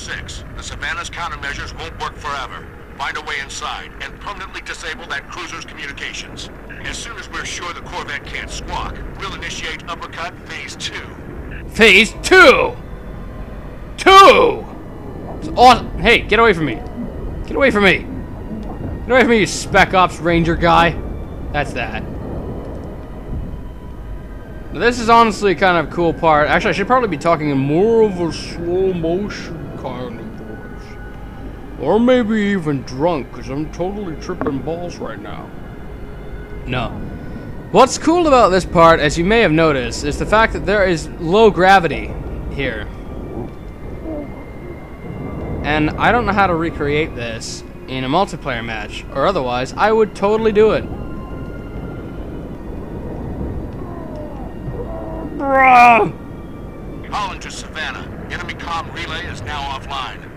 6. The Savannah's countermeasures won't work forever. Find a way inside and permanently disable that cruiser's communications. As soon as we're sure the Corvette can't squawk, we'll initiate Uppercut Phase 2. Phase 2! 2! It's awesome. Hey, get away from me. Get away from me. Get away from me, you Spec Ops Ranger guy. That's that. Now, this is honestly kind of cool part. Actually, I should probably be talking in more of a slow motion. Or maybe even drunk, because I'm totally tripping balls right now. No. What's cool about this part, as you may have noticed, is the fact that there is low gravity here. And I don't know how to recreate this in a multiplayer match, or otherwise, I would totally do it. Holland to Savannah. Enemy comm relay is now offline.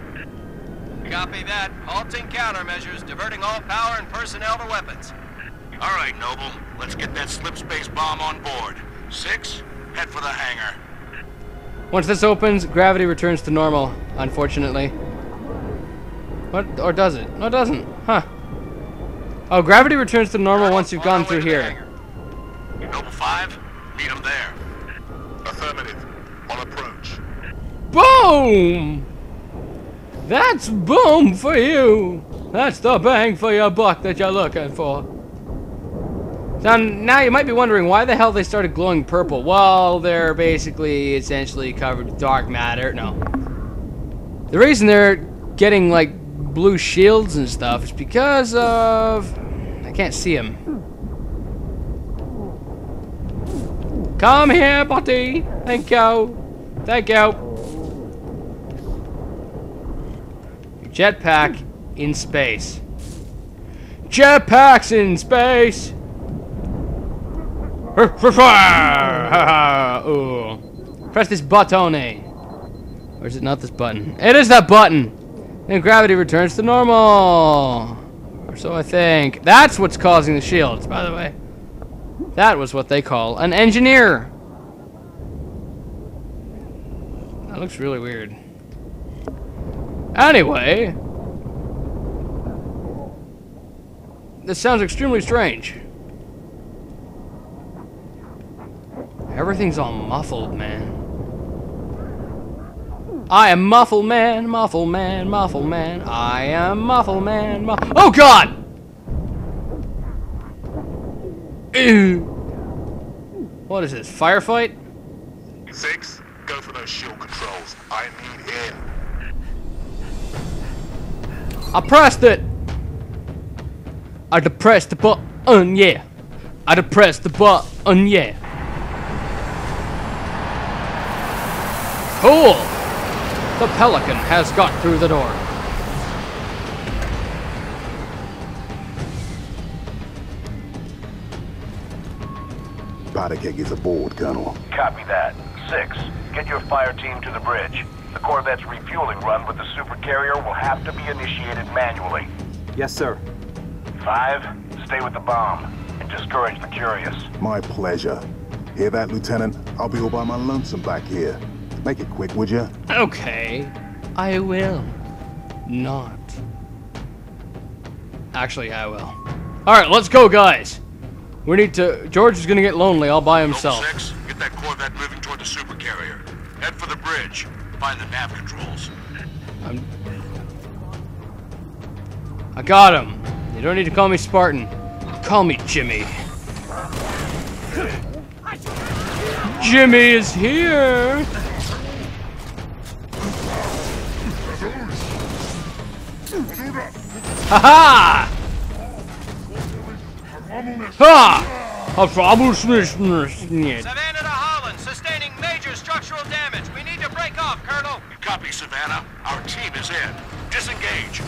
Copy that. Halting countermeasures, diverting all power and personnel to weapons. All right, Noble. Let's get that slip space bomb on board. Six, head for the hangar. Once this opens, gravity returns to normal, unfortunately. What? Or does it? No, it doesn't. Huh. Oh, gravity returns to normal once you've gone through here. Noble 5, meet him there. Affirmative. On approach. Boom! That's boom for you! That's the bang for your buck that you're looking for. Now, now you might be wondering why the hell they started glowing purple. Well, they're basically essentially covered with dark matter. No. The reason they're getting like blue shields and stuff is because of... I can't see them. Come here, buddy. Thank you. Thank you. Jetpack in space. Jetpacks in space. Ooh. Press this button. Eh? Or is it not this button? It is that button. And gravity returns to normal. Or so I think. That's what's causing the shields, by the way. That was what they call an engineer. That looks really weird. Anyway. This sounds extremely strange. Everything's all muffled, man. I am muffle man, muffle man, muffle man. I am muffle man, muffle. Oh God! Ew. What is this? Firefight? Six, go for those shield controls. I need in. I pressed it. I depressed the button, yeah. I depressed the button, yeah. Cool. The Pelican has got through the door. Powder keg is aboard, Colonel. Copy that. Six, get your fire team to the bridge. The Corvette's refueling run with the super carrier will have to be initiated manually. Yes, sir. Five, stay with the bomb and discourage the curious. My pleasure. Hear that, Lieutenant? I'll be all by my lonesome back here. Make it quick, would you? Okay, I will. Not. Actually, I will. Alright, let's go, guys. We need to... George is gonna get lonely all by Noble himself. 6, get that Corvette moving toward the supercarrier. Head for the Find the nav controls. I'm... I got him. You don't need to call me Spartan. Call me Jimmy. Jimmy is here. Ha ha! Ha! Team is in. Disengage.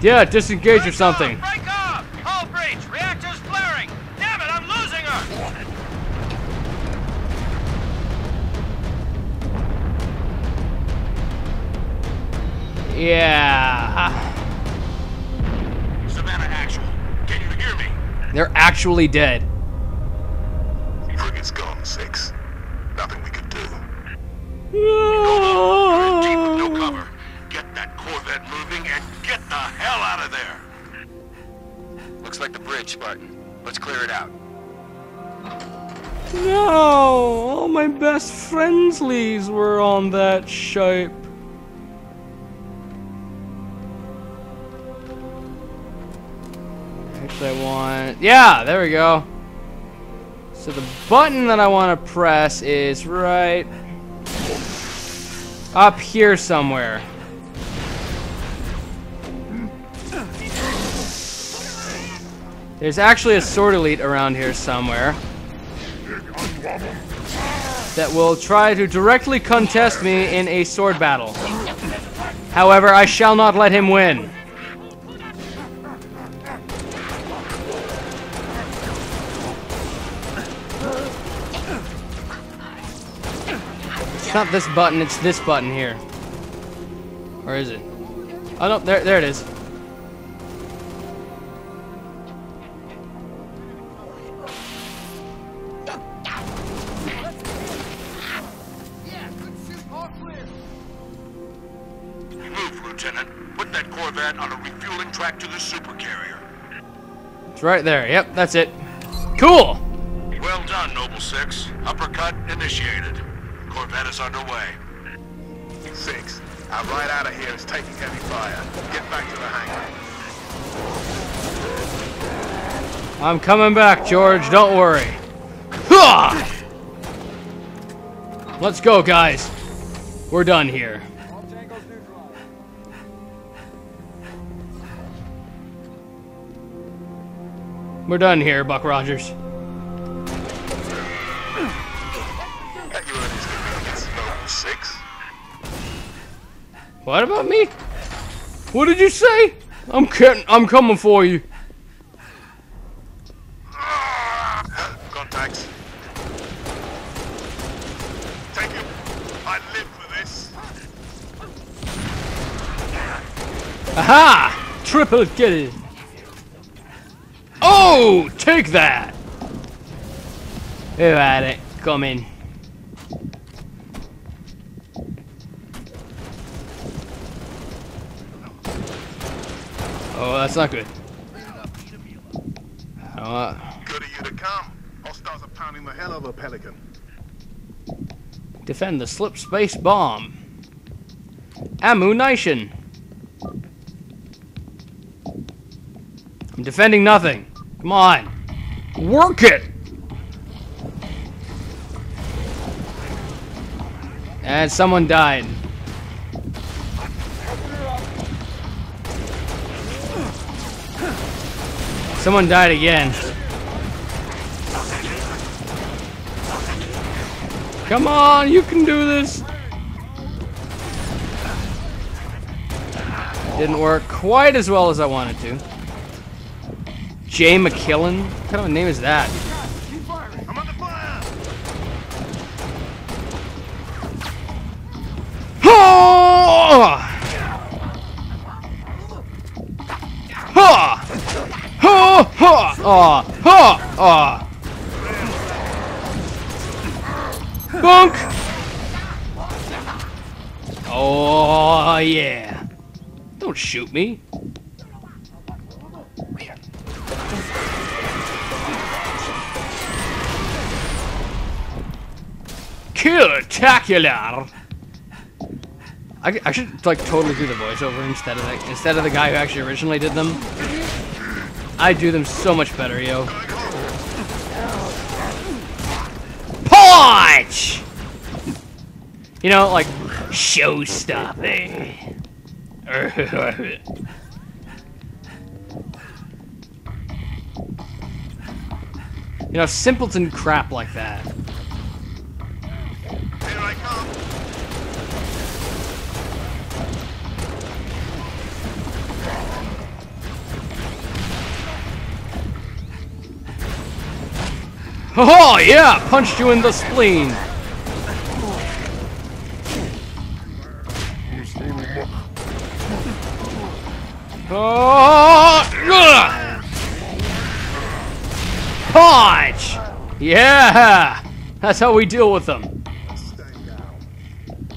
Yeah, disengage or something. Off, break off! Hull breach! Reactors flaring! Damn it, I'm losing her! Yeah. Savannah Actual. Can you hear me? They're actually dead. Frigate's gone, Six. Nothing we can do. No Right, Spartan. Let's clear it out. No! All my best friendslies were on that shape. Actually, I want... Yeah, there we go. So the button that I want to press is right up here somewhere. There's actually a sword elite around here somewhere that will try to directly contest me in a sword battle. However, I shall not let him win. It's not this button, it's this button here. Or is it? Oh no, there, there it is. Right there. Yep, that's it. Cool! Well done, Noble Six. Uppercut initiated. Corvette is underway. Six. Our ride out of here is taking heavy fire. Get back to the hangar. I'm coming back, George. Don't worry. Hah! Let's go, guys. We're done here. We're done here, Buck Rogers. At your earliest convenience, Noble Six. What about me? What did you say? I'm getting, I'm coming for you. Ah, contacts. Take him. I live for this. Aha! Triple kill. Oh, take that. Who had it? Come in. Oh, that's not good. Uh, Good of you to come. Hostiles are pounding the hell out of a pelican. defend the slip space bomb. Ammunition. I'm defending nothing. Come on. Work it! And someone died. Someone died again. Come on, you can do this. Didn't work quite as well as I wanted to. Jay McKillen? What kind of a name is that? Ha! Kill-tacular! I, I should like totally do the voiceover instead of the, instead of the guy who actually originally did them. I do them so much better, yo. Punch! You know, like show stopping. you know, simpleton crap like that. Oh yeah, punched you in the spleen. Oh, punch! Yeah, that's how we deal with them.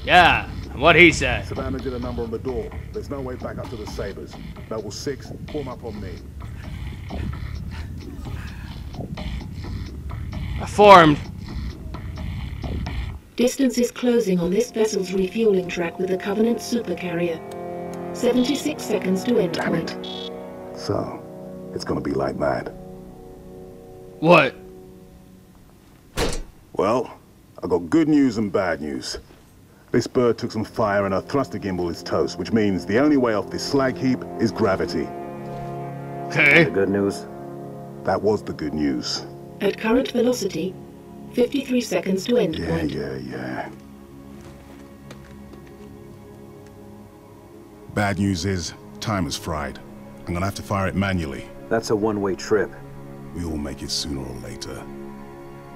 Yeah, what he said. Savannah did a number on the door. There's no way back up to the Sabres. Noble Six, form up on me. Formed. Distance is closing on this vessel's refueling track with the Covenant supercarrier. 76 seconds to endpoint. So, it's gonna be like that. What? Well, I got good news and bad news. This bird took some fire and our thruster gimbal is toast, which means the only way off this slag heap is gravity. Okay. The Good news? That was the good news. At current velocity, 53 seconds to Yeah, endpoint. yeah, yeah. Bad news is, time is fried. I'm gonna have to fire it manually. That's a one-way trip. We all make it sooner or later.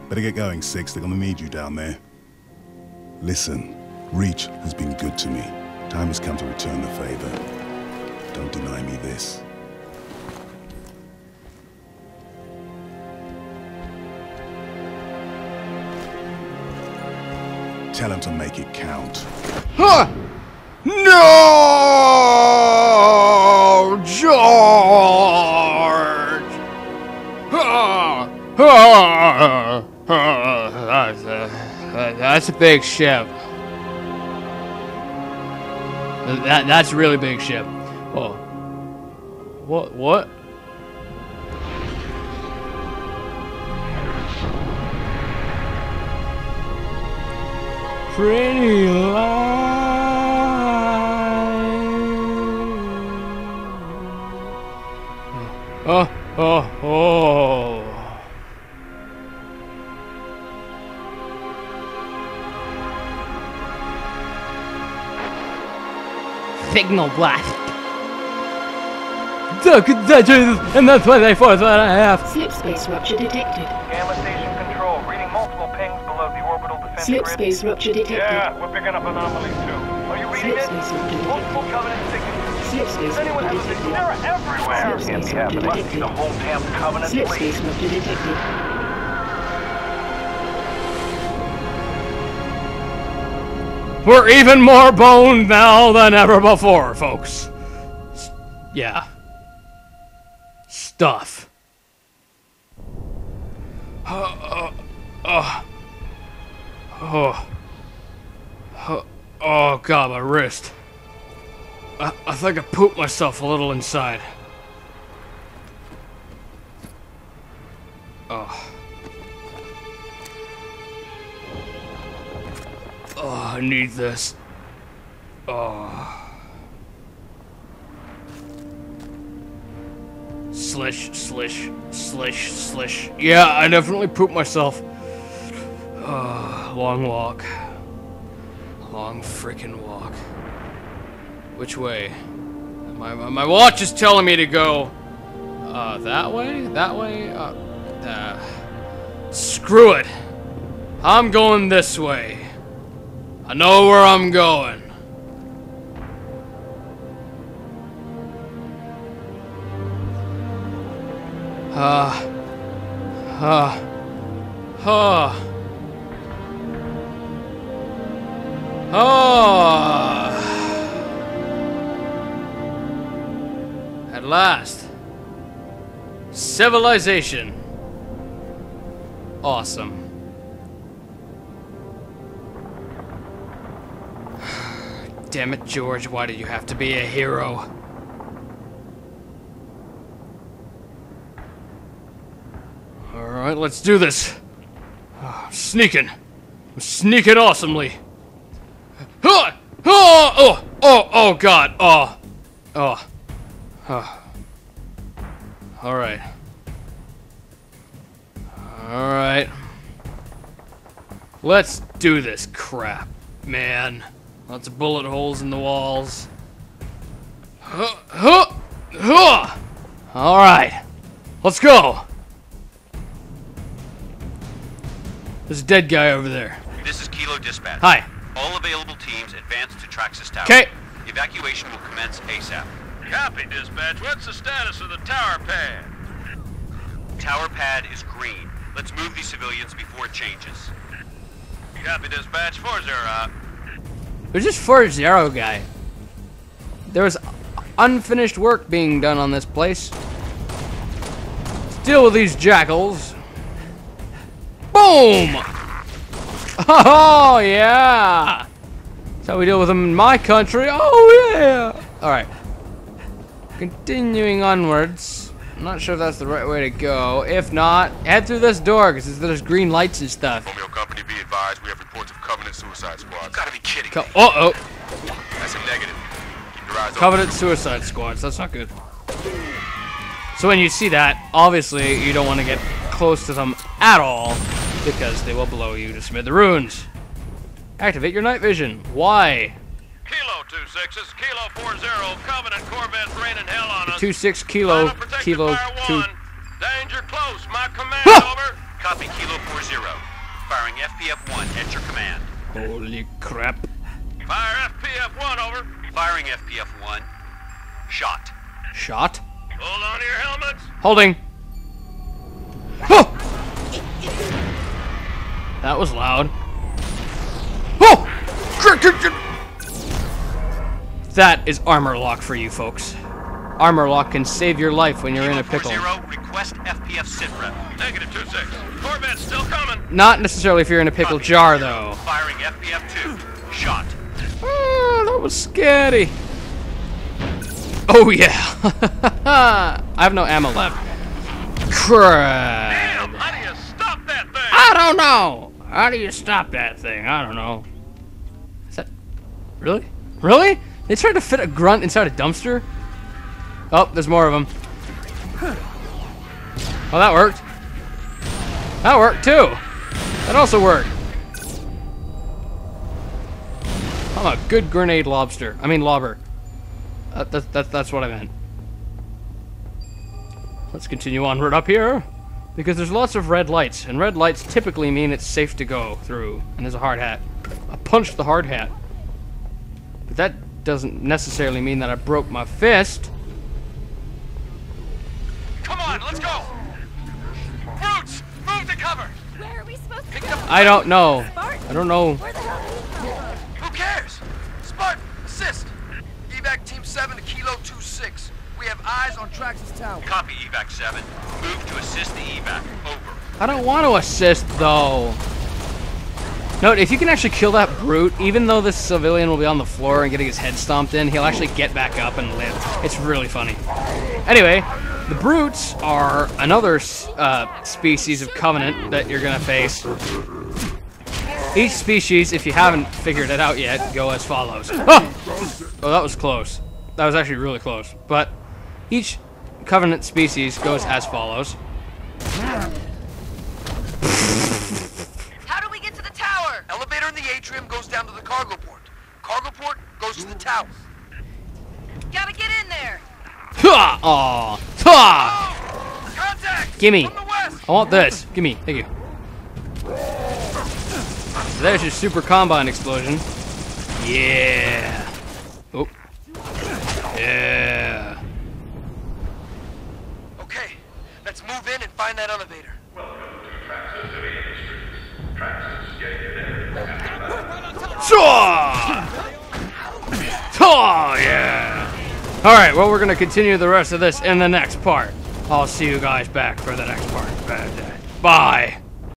Better get going, Six. They're gonna need you down there. Listen, Reach has been good to me. Time has come to return the favor. Don't deny me this. Tell him to make it count. Huh! No, George! That's, a, that's a big ship. That, that's a really big ship. Oh. What? What? Pretty light. Oh, oh, oh. Signal blast. Look, and that's why they force what I have. Slip space rupture detected. Gamma station the orbital defense Slip grid. space rupture detected. Yeah, we're picking up anomalies too. Are you reading Slip it? space rupture Multiple detected. covenant signatures. Slip space Is anyone rupture else? detected. They're everywhere. Slip space rupture Must be the detected. whole damn covenant Slip fleet. space rupture detected. We're even more boned now than ever before, folks. S- Yeah. Stuff. Uh, uh, uh. Oh. Oh, oh, God, my wrist. I, I think I pooped myself a little inside. Oh. Oh, I need this. Oh. Slish, slish, slish, slish. Yeah, I definitely pooped myself. Long walk. Long freaking walk. Which way? My, my watch is telling me to go. Uh, that way? That way? Uh, uh, screw it. I'm going this way. I know where I'm going. Ah. Ah. Ah. Ah. At last. Civilization. Awesome. Damn it, George, why do you have to be a hero? Alright, let's do this. Ah, I'm sneaking. Sneaking awesomely. Huh! Oh, oh, oh, oh, God. Oh, oh, oh. Alright. Alright. Let's do this crap, man. Lots of bullet holes in the walls. All right, let's go. There's a dead guy over there. This is Kilo Dispatch. Hi. All available teams advance to Traxus Tower. 'Kay. Evacuation will commence ASAP. Copy, dispatch. What's the status of the tower pad? Tower pad is green. Let's move these civilians before it changes. Copy, dispatch. Four zero. There's just four zero guy. There was unfinished work being done on this place. Let's deal with these jackals. Boom! Boom! Oh, yeah! That's how we deal with them in my country. Oh, yeah! Alright. Continuing onwards. I'm not sure if that's the right way to go. If not, head through this door, because there's green lights and stuff. Romeo Company, be advised, we have reports of Covenant suicide squads. You gotta be kidding Co uh-oh. That's a negative. Keep your eyes open. Covenant suicide squads. That's not good. So when you see that, obviously you don't want to get close to them at all because they will blow you to smithereens. Activate your night vision. Why? Kilo 26s, Kilo 40, Covenant Corvettes raining hell on us. Two six kilo Line up protected kilo two. one. Danger close, my command, Ah! over. Copy Kilo 40. Firing FPF-1 at your command. Holy crap! Fire FPF-1, over. Firing FPF-1. Shot. Shot. Hold on to your helmets. Holding. Oh! That was loud. Oh! That is armor lock for you folks. Armor lock can save your life when you're in a pickle. 40, request FPF sit rep. Negative 26. Corvette's still coming. Not necessarily if you're in a pickle Copy, jar, though. Firing FPF-2. Shot. Oh, that was scary. Oh, yeah. I have no ammo left. Crap. Damn, how do you stop that thing? I don't know. How do you stop that thing? I don't know. Is that really? Really? They tried to fit a grunt inside a dumpster? Oh, there's more of them. Oh, that worked. That worked too. That also worked. I'm a good grenade lobster. I mean lobber. Uh, that, that, that's what I meant. Let's continue onward up here. Because there's lots of red lights, and red lights typically mean it's safe to go through. And there's a hard hat. I punched the hard hat. But that doesn't necessarily mean that I broke my fist. Come on, let's go. Brutes, move to cover. Where are we supposed to go? I don't know. Spartan? I don't know. Where the hell? Who cares? Spartan, assist! Evac Team 7 to Kilo 2-6. We have eyes on Traxus Tower. Copy evac-7. Move to assist the evac. Over. I don't want to assist, though. Note, if you can actually kill that brute, even though this civilian will be on the floor and getting his head stomped in, he'll actually get back up and live. It's really funny. Anyway, the brutes are another uh, species of covenant that you're going to face. Each species, if you haven't figured it out yet, go as follows. Oh! oh, that was close. That was actually really close. But each covenant species goes as follows. How do we get to the tower? Elevator in the atrium goes down to the cargo port. Cargo port goes to the tower. Gotta get in there. Ha! Aw! Ha! Contact. Gimme! From the west. I want this. Gimme. Thank you. So there's your super combine explosion. Yeah. Oh. Yeah. Okay, let's move in and find that elevator. Shaw! Oh, yeah. All right, well, we're to continue the rest of this in the next part. I'll see you guys back for the next part. Bye.